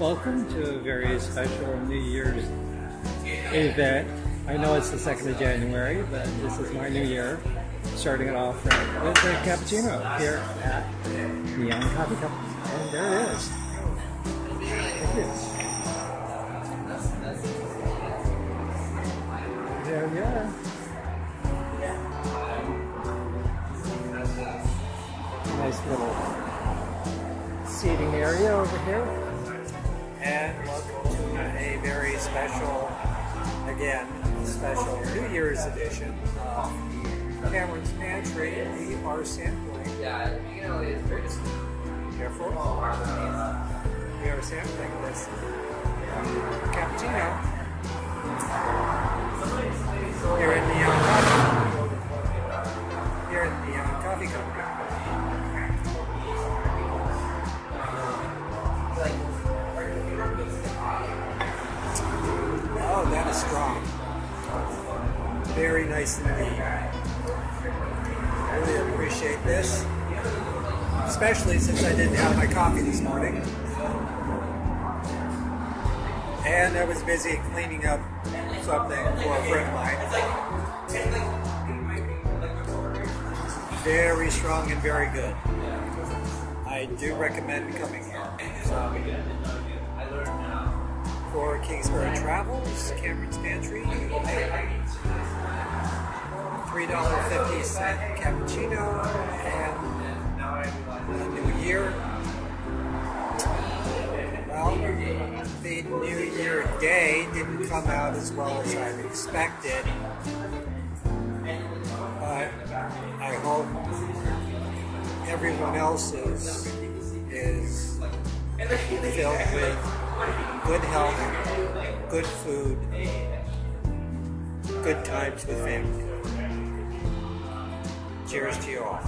Welcome to a very special New Year's event. I know it's the 2nd of January, but this is my new year. Starting it off with a cappuccino here at Neon Coffee Cup. And there it is. There we are. Nice little seating area over here. And welcome to a very special, again, special New Year's edition of Cameron's Pantry. We are sampling. Yeah, you know, it's very Careful. We are sampling this cappuccino here at Neon Coffee. Uh, here at Neon uh, Coffee Company. Very nice indeed. I really appreciate this. Especially since I didn't have my coffee this morning. And I was busy cleaning up something for a friend of mine. Very strong and very good. I do recommend coming here. So, for Kingspirit Travels, Cameron's Pantry, $3.50 cappuccino, and the new year. Well, the New Year day didn't come out as well as I expected, but I hope everyone else's is filled with good health, good food, good times with family. Cheers to you all.